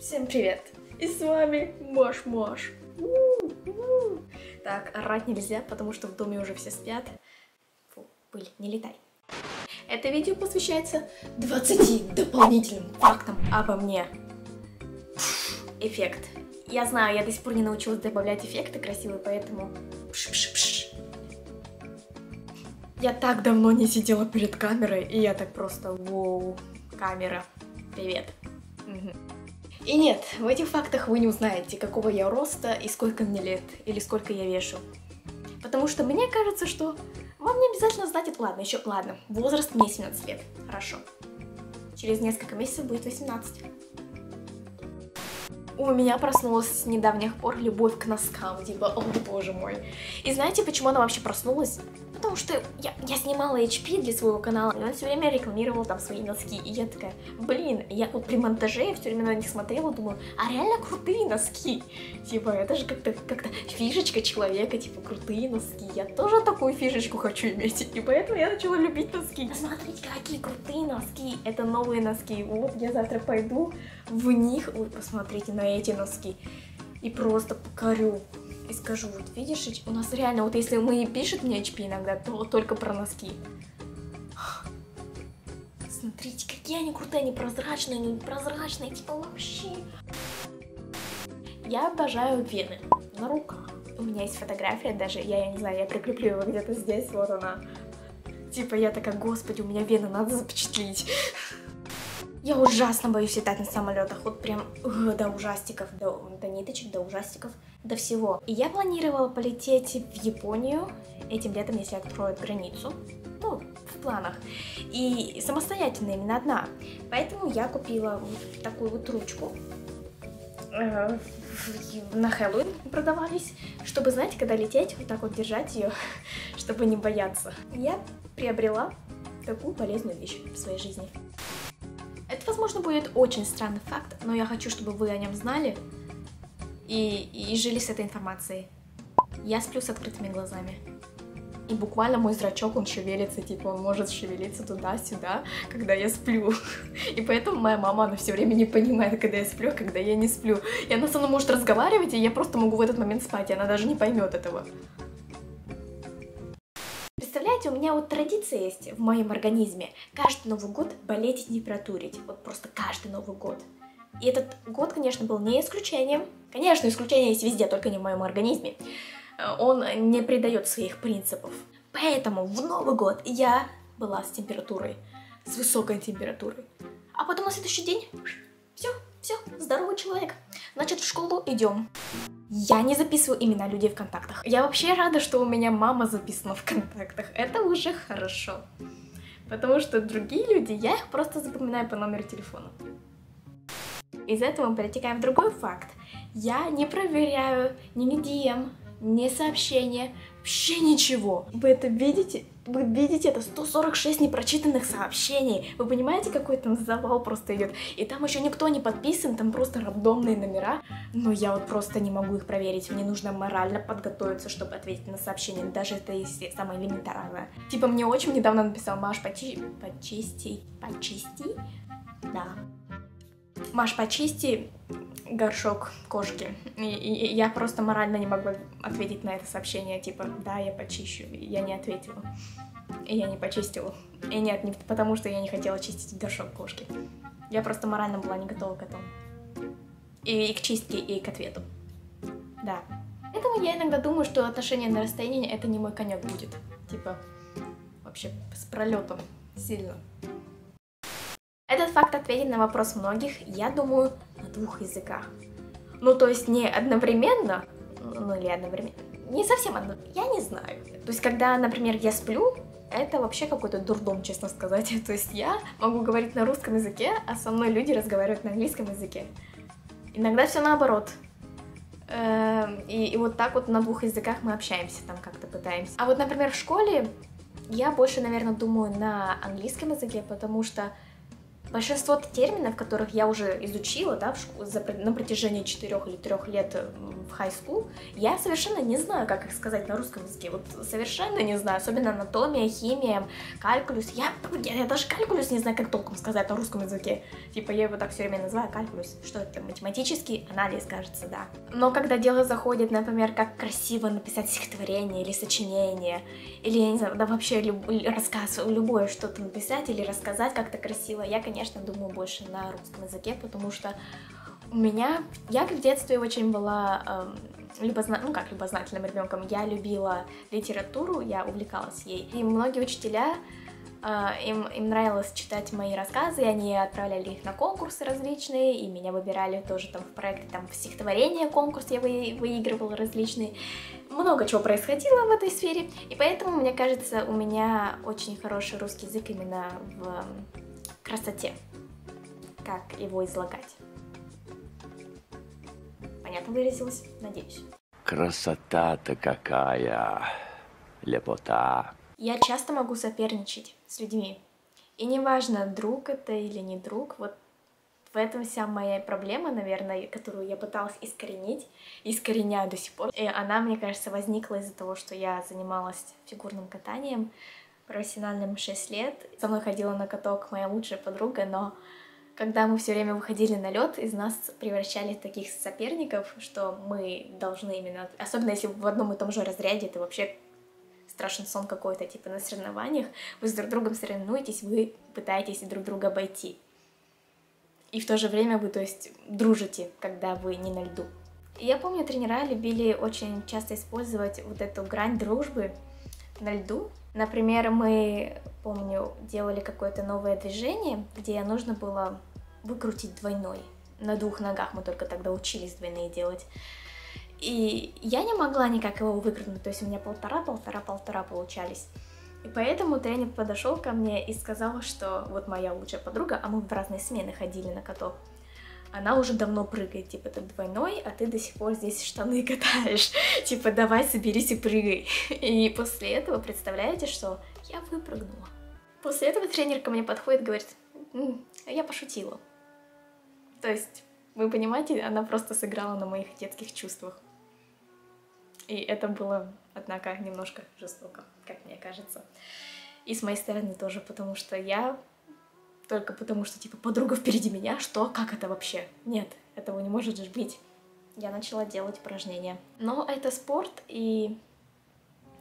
Всем привет! И с вами Мош Мош. Так, орать нельзя, потому что в доме уже все спят. Фу, пыль, не летай. Это видео посвящается 20 дополнительным фактам обо мне. Эффект. Я знаю, я до сих пор не научилась добавлять эффекты красивые, поэтому... Пш-пш-пш. Я так давно не сидела перед камерой, и я так просто... Воу, камера. Привет. Мгм. И нет, в этих фактах вы не узнаете, какого я роста и сколько мне лет, или сколько я вешу. Потому что мне кажется, что вам не обязательно знать это. Ладно, еще ладно. Возраст мне 17 лет. Хорошо. Через несколько месяцев будет 18. У меня проснулась с недавних пор любовь к носкам, типа, о боже мой. И знаете, почему она вообще проснулась? Потому что я, я снимала HP для своего канала, и он все время рекламировал там свои носки. И я такая, блин, я вот при монтаже все время на них смотрела, думаю, а реально крутые носки. Типа, это же как-то как фишечка человека, типа, крутые носки. Я тоже такую фишечку хочу иметь. И поэтому я начала любить носки. Посмотрите, какие крутые носки. Это новые носки. Вот я завтра пойду в них. Ой, посмотрите на эти носки. И просто покорю и скажу, вот видишь, у нас реально, вот если мы пишет мне HP иногда, то только про носки. Смотрите, какие они крутые, они прозрачные, они прозрачные, типа вообще. Я обожаю вены на руках. У меня есть фотография даже, я, я не знаю, я прикреплю его где-то здесь, вот она. Типа я такая, господи, у меня вены надо запечатлить. Я ужасно боюсь летать на самолетах, вот прям э, до ужастиков, до, до ниточек, до ужастиков, до всего. И я планировала полететь в Японию этим летом, если откроют границу, ну, в планах, и самостоятельно именно одна. Поэтому я купила вот такую вот ручку, э, на Хэллоуин продавались, чтобы, знаете, когда лететь, вот так вот держать ее, чтобы не бояться. Я приобрела такую полезную вещь в своей жизни. Возможно, будет очень странный факт, но я хочу, чтобы вы о нем знали и, и жили с этой информацией. Я сплю с открытыми глазами. И буквально мой зрачок, он шевелится, типа, он может шевелиться туда-сюда, когда я сплю. И поэтому моя мама, она все время не понимает, когда я сплю, а когда я не сплю. И она со мной может разговаривать, и я просто могу в этот момент спать, и она даже не поймет этого. Представляете, у меня вот традиция есть в моем организме каждый Новый год болеть и температурить. Вот просто каждый Новый год. И этот год, конечно, был не исключением. Конечно, исключение есть везде, только не в моем организме. Э, он не придает своих принципов. Поэтому в Новый год я была с температурой, с высокой температурой. А потом на следующий день, все, все, здоровый человек. Значит, в школу идем. Я не записываю имена людей в контактах. Я вообще рада, что у меня мама записана в контактах. Это уже хорошо. Потому что другие люди, я их просто запоминаю по номеру телефона. Из этого мы перетекаем в другой факт. Я не проверяю ни DM, ни сообщения, вообще ничего. Вы это видите? Вы видите, это 146 непрочитанных сообщений. Вы понимаете, какой там завал просто идет? И там еще никто не подписан, там просто рандомные номера. Но я вот просто не могу их проверить. Мне нужно морально подготовиться, чтобы ответить на сообщение. Даже это если самое элементарное. Типа мне очень недавно написал Маш, почи... почисти... почисти? Да. Маш, почисти горшок кошки. И, и, и я просто морально не могла ответить на это сообщение, типа, да, я почищу. Я не ответила. И я не почистила. И нет, не потому что я не хотела чистить горшок кошки. Я просто морально была не готова к этому. И, и к чистке, и к ответу. Да. Поэтому я иногда думаю, что отношения на расстоянии это не мой конек будет. Типа, вообще с пролетом сильно. Этот факт ответит на вопрос многих, я думаю, двух языках. Ну, то есть не одновременно, ну или одновременно, не совсем одновременно, я не знаю. То есть, когда, например, я сплю, это вообще какой-то дурдом, честно сказать. То есть я могу говорить на русском языке, а со мной люди разговаривают на английском языке. Иногда все наоборот. Эм, и, и вот так вот на двух языках мы общаемся, там как-то пытаемся. А вот, например, в школе я больше, наверное, думаю на английском языке, потому что Большинство терминов, которых я уже изучила да, в за, на протяжении 4 или 3 лет в high school, я совершенно не знаю, как их сказать на русском языке. Вот совершенно не знаю, особенно анатомия, химия, калькулюс. Я, я, я даже калькулюс не знаю, как толком сказать на русском языке. Типа я его так все время называю калькулюс. Что это? Математический анализ, кажется, да. Но когда дело заходит, например, как красиво написать стихотворение или сочинение, или, я не знаю, да вообще люб, рассказ, любое что-то написать или рассказать как-то красиво, я, конечно, конечно, думаю больше на русском языке, потому что у меня, я в детстве очень была э, любозна... ну как любознательным ребенком, я любила литературу, я увлекалась ей. И многие учителя, э, им, им нравилось читать мои рассказы, и они отправляли их на конкурсы различные, и меня выбирали тоже там в проекты, там в стихотворение конкурс я вы, выигрывала различные. Много чего происходило в этой сфере, и поэтому, мне кажется, у меня очень хороший русский язык именно в красоте. Как его излагать? Понятно выразилась? Надеюсь. Красота-то какая! Лепота! Я часто могу соперничать с людьми. И неважно, друг это или не друг, вот в этом вся моя проблема, наверное, которую я пыталась искоренить, искореняю до сих пор. И она, мне кажется, возникла из-за того, что я занималась фигурным катанием, профессиональным 6 лет. Со мной ходила на каток моя лучшая подруга, но когда мы все время выходили на лед, из нас превращали таких соперников, что мы должны именно, особенно если в одном и том же разряде, это вообще страшный сон какой-то, типа на соревнованиях, вы с друг другом соревнуетесь, вы пытаетесь друг друга обойти. И в то же время вы, то есть, дружите, когда вы не на льду. Я помню, тренера любили очень часто использовать вот эту грань дружбы на льду, Например, мы, помню, делали какое-то новое движение, где нужно было выкрутить двойной. На двух ногах мы только тогда учились двойные делать. И я не могла никак его выкрутить, то есть у меня полтора, полтора, полтора получались. И поэтому тренер подошел ко мне и сказал, что вот моя лучшая подруга, а мы в разные смены ходили на каток, она уже давно прыгает, типа, ты двойной, а ты до сих пор здесь штаны катаешь, типа, давай соберись и прыгай. И после этого, представляете, что я выпрыгнула. После этого тренер ко мне подходит и говорит, я пошутила. То есть, вы понимаете, она просто сыграла на моих детских чувствах. И это было, однако, немножко жестоко, как мне кажется. И с моей стороны тоже, потому что я только потому, что, типа, подруга впереди меня, что, как это вообще? Нет, этого не может же быть. Я начала делать упражнения. Но это спорт, и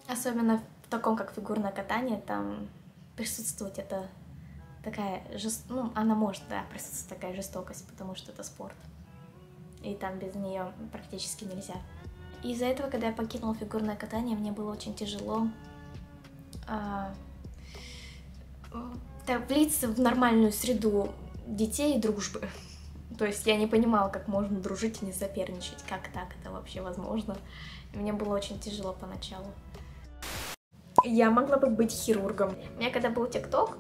особенно в таком, как фигурное катание, там присутствовать это такая жест... ну, она может, да, присутствовать такая жестокость, потому что это спорт. И там без нее практически нельзя. Из-за этого, когда я покинула фигурное катание, мне было очень тяжело а, влиться в нормальную среду детей и дружбы. То есть я не понимала, как можно дружить и не соперничать, как так это вообще возможно. И мне было очень тяжело поначалу. Я могла бы быть хирургом. У меня когда был ТикТок,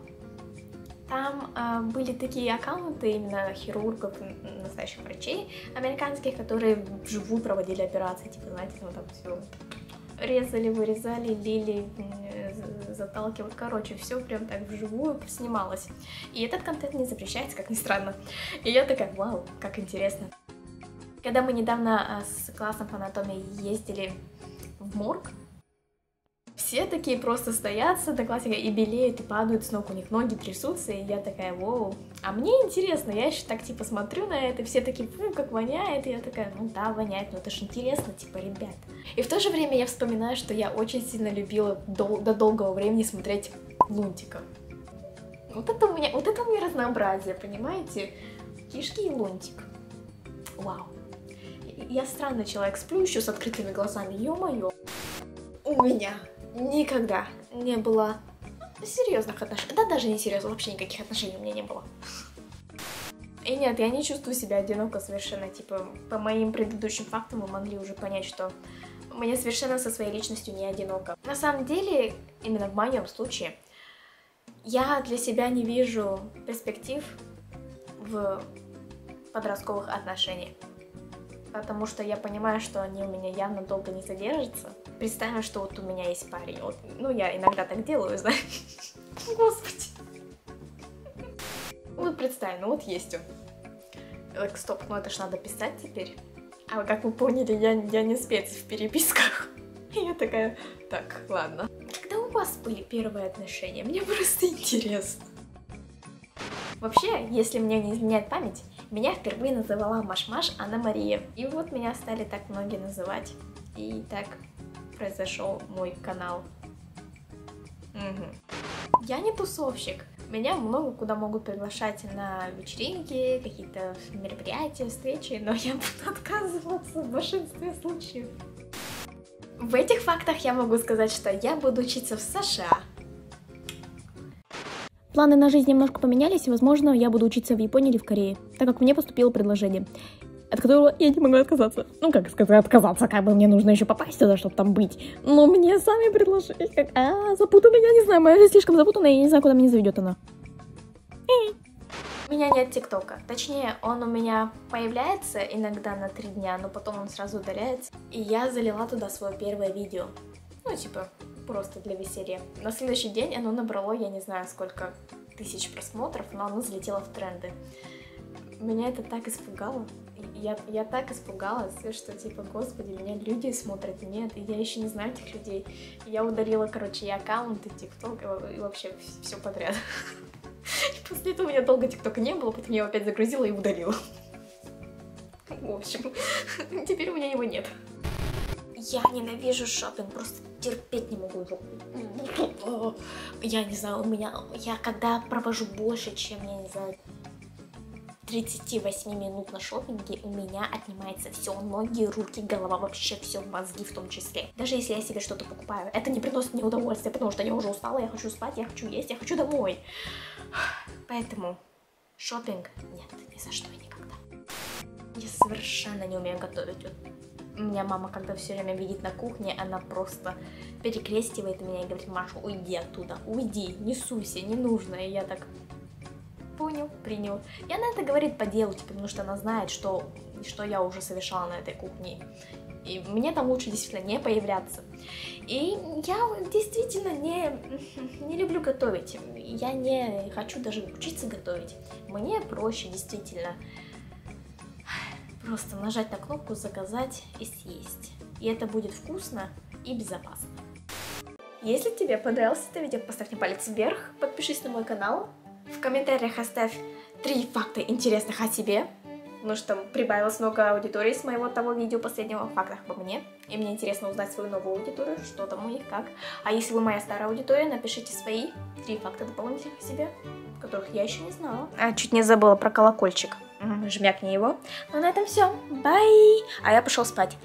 там э, были такие аккаунты именно хирургов, настоящих врачей американских, которые вживую проводили операции, типа, знаете, ну там все резали, вырезали, лили, заталкивали. Короче, все прям так вживую снималось. И этот контент не запрещается, как ни странно. И я такая, вау, как интересно. Когда мы недавно а, с классом по анатомии ездили в морг, все такие просто стоят с одноклассниками и белеют, и падают с ног, у них ноги трясутся, и я такая, воу. А мне интересно, я еще так, типа, смотрю на это, все такие, фу, как воняет, и я такая, ну да, воняет, но это же интересно, типа, ребят. И в то же время я вспоминаю, что я очень сильно любила дол до долгого времени смотреть лунтика. Вот это у меня, вот это у меня разнообразие, понимаете? Кишки и лунтик. Вау. Я странный человек, сплю еще с открытыми глазами, ё-моё. У меня никогда не было серьезных отношений. Да даже не серьезно, вообще никаких отношений у меня не было. И нет, я не чувствую себя одиноко совершенно. Типа, по моим предыдущим фактам вы могли уже понять, что мне совершенно со своей личностью не одиноко. На самом деле, именно в моем случае, я для себя не вижу перспектив в подростковых отношениях потому что я понимаю, что они у меня явно долго не задержатся. Представим, что вот у меня есть парень, вот, ну я иногда так делаю, знаешь. Господи. Вот представь, ну вот есть он. Так, стоп, ну это ж надо писать теперь. А как вы поняли, я, я не спец в переписках. И я такая, так, ладно. Когда у вас были первые отношения? Мне просто интересно. Вообще, если мне не изменяет память, меня впервые называла Машмаш Анна Мария. И вот меня стали так многие называть. И так произошел мой канал. Угу. Я не тусовщик. Меня много куда могут приглашать на вечеринки, какие-то мероприятия, встречи, но я буду отказываться в большинстве случаев. В этих фактах я могу сказать, что я буду учиться в США. Планы на жизнь немножко поменялись, и, возможно, я буду учиться в Японии или в Корее, так как мне поступило предложение, от которого я не могу отказаться. Ну, как сказать, отказаться, как бы мне нужно еще попасть туда, чтобы там быть. Но мне сами предложили, как, а, запутанно, я не знаю, моя жизнь слишком запутанная, я не знаю, куда меня заведет она. У меня нет ТикТока. Точнее, он у меня появляется иногда на три дня, но потом он сразу удаляется. И я залила туда свое первое видео. Ну, типа, просто для веселья. На следующий день оно набрало, я не знаю, сколько тысяч просмотров, но оно залетело в тренды. Меня это так испугало. Я, я так испугалась, что типа, господи, меня люди смотрят, нет, и я еще не знаю этих людей. Я удалила, короче, и аккаунты, ТикТок, и вообще все подряд. И после этого у меня долго ТикТока не было, потом я его опять загрузила и удалила. В общем, теперь у меня его нет. Я ненавижу шопинг, просто терпеть не могу его. Я не знаю, у меня... Я когда провожу больше, чем, я не знаю, 38 минут на шопинге у меня отнимается все, ноги, руки, голова, вообще все, мозги в том числе. Даже если я себе что-то покупаю, это не приносит мне удовольствия, потому что я уже устала, я хочу спать, я хочу есть, я хочу домой. Поэтому шопинг нет, ни за что и никогда. Я совершенно не умею готовить. У меня мама, когда все время видит на кухне, она просто перекрестивает меня и говорит, Маша, уйди оттуда, уйди, не суйся, не нужно. И я так, понял, принял. И она это говорит по делу, типа, потому что она знает, что, что я уже совершала на этой кухне. И мне там лучше действительно не появляться. И я действительно не, не люблю готовить. Я не хочу даже учиться готовить. Мне проще действительно просто нажать на кнопку «Заказать» и съесть. И это будет вкусно и безопасно. Если тебе понравилось это видео, поставь мне палец вверх, подпишись на мой канал, в комментариях оставь три факта интересных о себе, потому что прибавилось много аудитории с моего того видео последнего в фактах по мне, и мне интересно узнать свою новую аудиторию, что там у них, как. А если вы моя старая аудитория, напишите свои три факта дополнительных о себе, которых я еще не знала. А, чуть не забыла про колокольчик. Жмякни его. Ну на этом все. Бай! А я пошел спать.